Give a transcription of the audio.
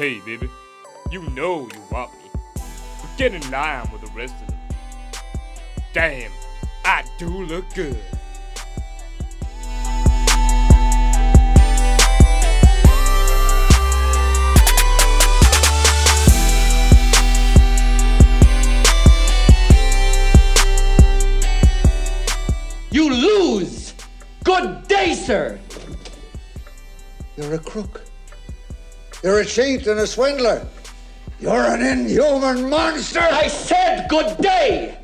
Hey, baby, you know you want me. But get in line with the rest of them. Damn, I do look good. You lose! Good day, sir! You're a crook. You're a cheat and a swindler. You're an inhuman monster! I said good day!